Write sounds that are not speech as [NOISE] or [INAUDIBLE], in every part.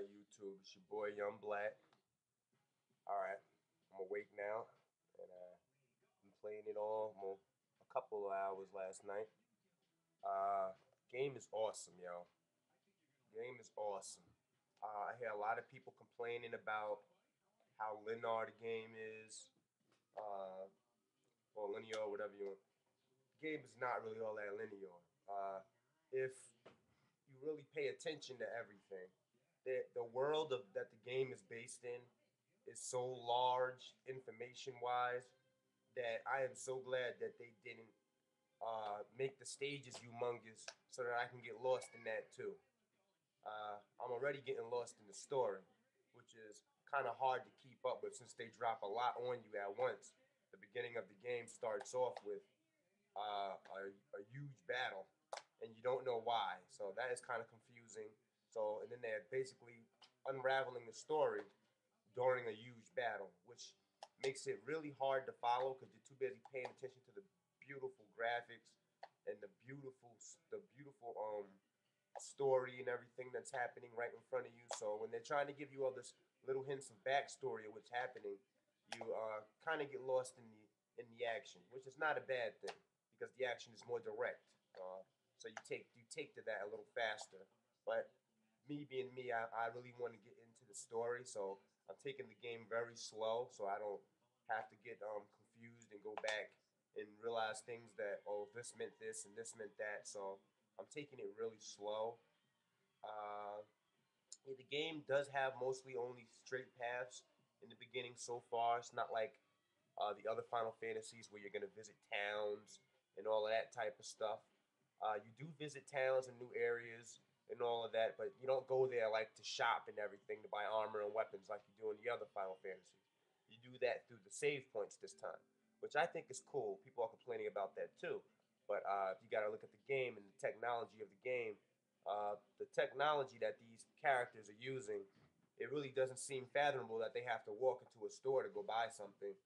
YouTube. It's your boy Young Black. All right, I'm awake now, and uh, I'm playing it all mo- a couple of hours last night. Uh, game is awesome, yo. Game is awesome. Uh, I hear a lot of people complaining about how linear the game is, uh, or linear, whatever you want. The game is not really all that linear. Uh, if you really pay attention to everything, the the world of that the game is based in is so large, information wise, that I am so glad that they didn't uh, make the stages humongous so that I can get lost in that too. Uh, I'm already getting lost in the story, which is kind of hard to keep up with since they drop a lot on you at once. The beginning of the game starts off with uh, a, a huge battle, and you don't know why. So that is kind of confusing. So, and then they're basically unraveling the story during a huge battle, which makes it really hard to follow because you're too busy paying attention to the beautiful graphics and the beautiful, the beautiful um story and everything that's happening right in front of you. So when they're trying to give you all this little hints of backstory of what's happening, you uh, kind of get lost in the in the action, which is not a bad thing because the action is more direct. Uh, so you take you take to that a little faster. But me being me, I, I really want to get into the story, so I'm taking the game very slow, so I don't have to get um, confused and go back and realize things that oh this meant this and this meant that. So I'm taking it really slow. Uh, yeah, the game does have mostly only straight paths in the beginning so far. It's not like uh, the other Final Fantasies where you're gonna visit towns and all of that type of stuff. Uh, you do visit towns and new areas and all of that, but you don't go there like to shop and everything to buy armor and weapons like you do in the other Final Fantasies. You do that through the save points this time, which I think is cool. People are complaining about that too, but uh, you got to look at the game and the technology of the game. Uh, the technology that these characters are using, it really doesn't seem fathomable that they have to walk into a store to go buy something.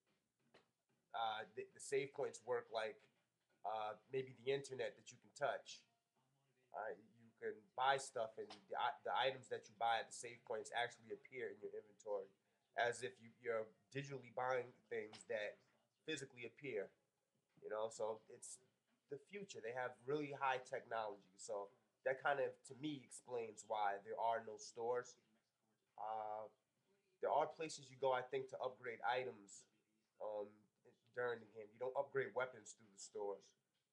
Uh, the, the save points work like uh, maybe the internet that you can touch. Can buy stuff, and the, the items that you buy at the save points actually appear in your inventory, as if you, you're digitally buying things that physically appear. You know, so it's the future. They have really high technology, so that kind of, to me, explains why there are no stores. Uh, there are places you go, I think, to upgrade items um, during the game. You don't upgrade weapons through the stores.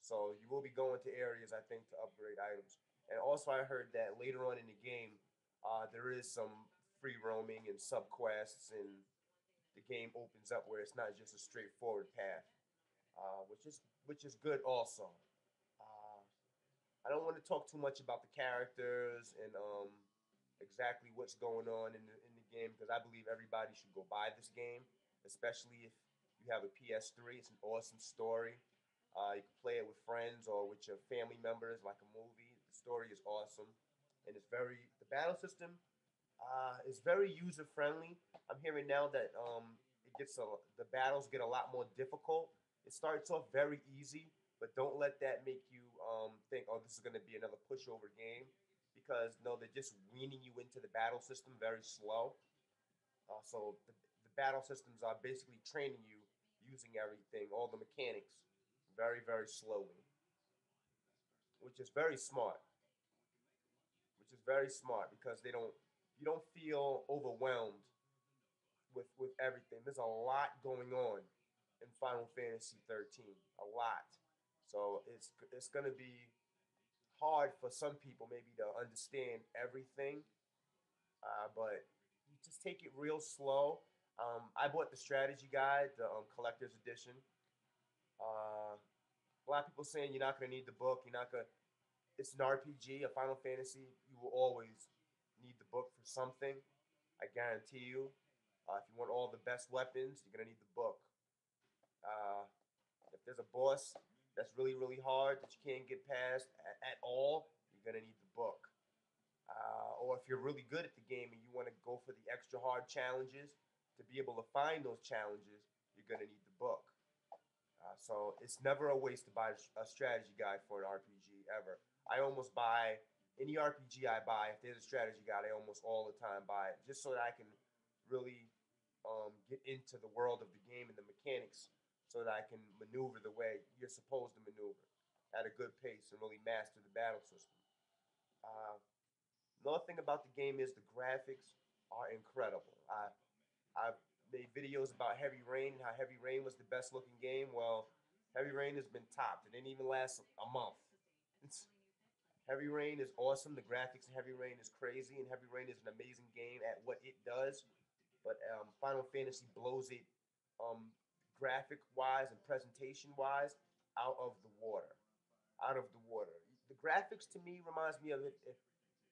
So you will be going to areas, I think, to upgrade items. And also, I heard that later on in the game, uh, there is some free roaming and subquests, and the game opens up where it's not just a straightforward path, uh, which is which is good also. Uh, I don't want to talk too much about the characters and um, exactly what's going on in the in the game because I believe everybody should go buy this game, especially if you have a PS3. It's an awesome story. Uh, you can play it with friends or with your family members like a movie. Story is awesome, and it's very the battle system uh, is very user friendly. I'm hearing now that um, it gets a, the battles get a lot more difficult. It starts off very easy, but don't let that make you um, think, oh, this is going to be another pushover game, because no, they're just weaning you into the battle system very slow. Uh, so the, the battle systems are basically training you using everything, all the mechanics very, very slowly, which is very smart. Is very smart because they don't, you don't feel overwhelmed with with everything. There's a lot going on in Final Fantasy 13, a lot. So it's it's gonna be hard for some people maybe to understand everything, uh, but you just take it real slow. Um, I bought the strategy guide, the um, collector's edition. Uh, a lot of people saying you're not to need the book. You're not going. It's an RPG, a Final Fantasy. You will always need the book for something. I guarantee you. Uh, if you want all the best weapons, you're gonna need the book. Uh, if there's a boss that's really really hard that you can't get past at, at all, you're gonna need the book. Uh, or if you're really good at the game and you want to go for the extra hard challenges, to be able to find those challenges, you're gonna need the book. Uh, so it's never a waste to buy a strategy guide for an RPG ever. I almost buy any RPG I buy, if there's a strategy guide, I almost all the time buy it just so that I can really um, get into the world of the game and the mechanics so that I can maneuver the way you're supposed to maneuver at a good pace and really master the battle system. Uh, another thing about the game is the graphics are incredible. I, I've made videos about Heavy Rain, and how Heavy Rain was the best looking game. Well, Heavy Rain has been topped. It didn't even last a month. [LAUGHS] It's, Heavy Rain is awesome. The graphics in Heavy Rain is crazy, and Heavy Rain is an amazing game at what it does. But um, Final Fantasy blows it um, graphic wise and presentation wise out of the water. Out of the water. The graphics to me reminds me of it. If,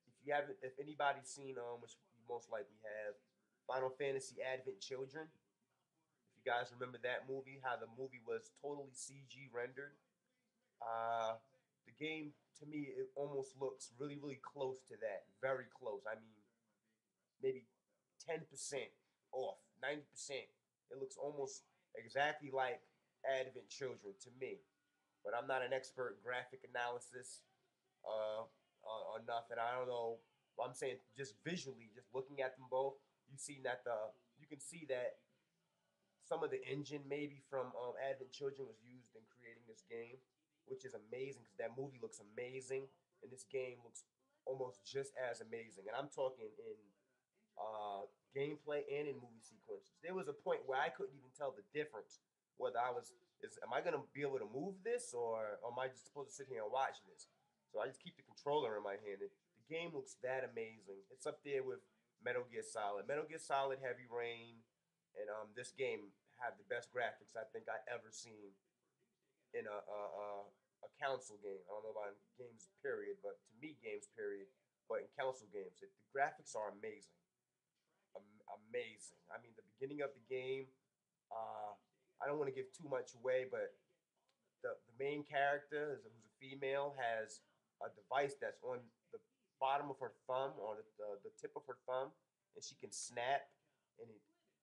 if you haven't, if anybody's seen, um, which you most likely have, Final Fantasy Advent Children. If you guys remember that movie, how the movie was totally CG rendered. Uh, game to me it almost looks really really close to that. Very close. I mean maybe 10% off 90% it looks almost exactly like advent children to me. But i'm not an expert in graphic analysis uh, uh, or nothing. I don't know. I'm saying just visually just looking at them both you see that the you can see that some of the engine maybe from um, advent children was used in creating this game which is amazing because that movie looks amazing and this game looks almost just as amazing. And I'm talking in uh, gameplay and in movie sequences. There was a point where I couldn't even tell the difference whether I was is am I gonna be able to move this or, or am I just supposed to sit here and watch this? So I just keep the controller in my hand. the game looks that amazing. It's up there with Metal Gear Solid. Metal Gear Solid, Heavy Rain, and um, this game have the best graphics I think I ever seen in a, a, a, console game. I don't know about games period, but to me, games period. But in council games, it, the graphics are amazing, Am- amazing. I mean, the beginning of the game. Uh, I don't want to give too much away, but the the main character, who's a female, has a device that's on the bottom of her thumb, on the, the, the tip of her thumb, and she can snap, and it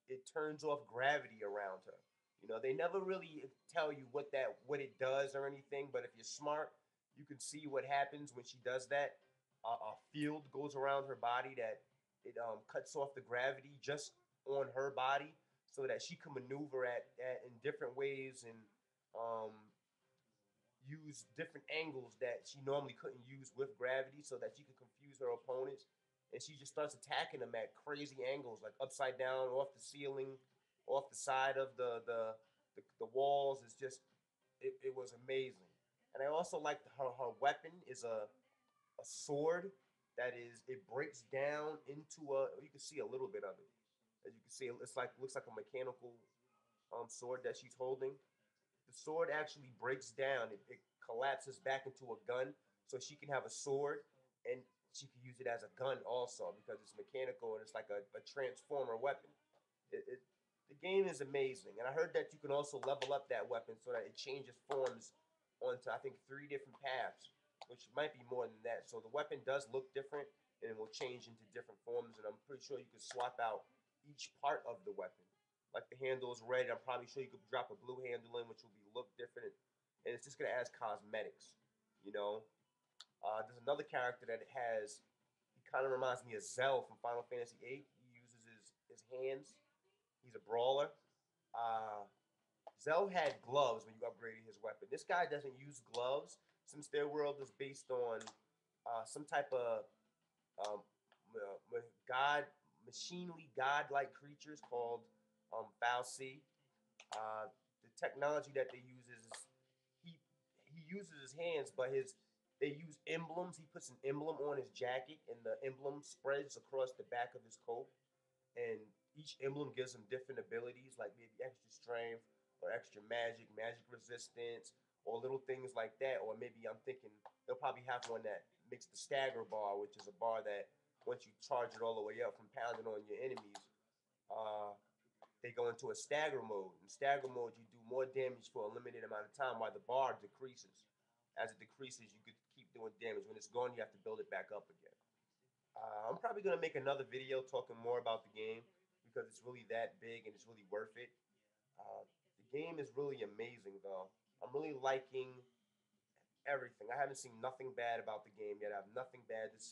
it turns off gravity around her. You know, they never really tell you what that what it does or anything, but if you're smart, you can see what happens when she does that. Uh, a field goes around her body that it um, cuts off the gravity just on her body, so that she can maneuver at, at in different ways and um, use different angles that she normally couldn't use with gravity, so that she can confuse her opponents. And she just starts attacking them at crazy angles, like upside down, off the ceiling, off the side of the the the, the walls. It's just it, it was amazing. And I also like her her weapon is a a sword that is it breaks down into a you can see a little bit of it. As you can see, it's like looks like a mechanical um, sword that she's holding. The sword actually breaks down. It, it collapses back into a gun, so she can have a sword and she can use it as a gun also because it's mechanical and it's like a, a transformer weapon. It, it, the game is amazing, and I heard that you can also level up that weapon so that it changes forms onto I think three different paths, which might be more than that. So the weapon does look different, and it will change into different forms. And I'm pretty sure you can swap out each part of the weapon. Like the handle is red, I'm probably sure you could drop a blue handle in, which will be look different, and it's just gonna add cosmetics. You know, uh, there's another character that has. He kind of reminds me of Zell from Final Fantasy VIII. He uses his his hands He's a brawler. Uh, Zell had gloves when you upgraded his weapon. This guy doesn't use gloves since their world is based on uh, some type of um, god, machinely godlike creatures called um. Uh, the technology that they use is he he uses his hands, but his they use emblems. He puts an emblem on his jacket, and the emblem spreads across the back of his coat. And each emblem gives them different abilities, like maybe extra strength or extra magic, magic resistance, or little things like that. Or maybe I'm thinking they'll probably have one that makes the stagger bar, which is a bar that once you charge it all the way up from pounding on your enemies, uh, they go into a stagger mode. In stagger mode, you do more damage for a limited amount of time while the bar decreases. As it decreases, you could keep doing damage. When it's gone, you have to build it back up again. Uh, I'm probably going to make another video talking more about the game because it's really that big and it's really worth it. Uh, the game is really amazing, though. I'm really liking everything. I haven't seen nothing bad about the game yet. I have nothing bad to say.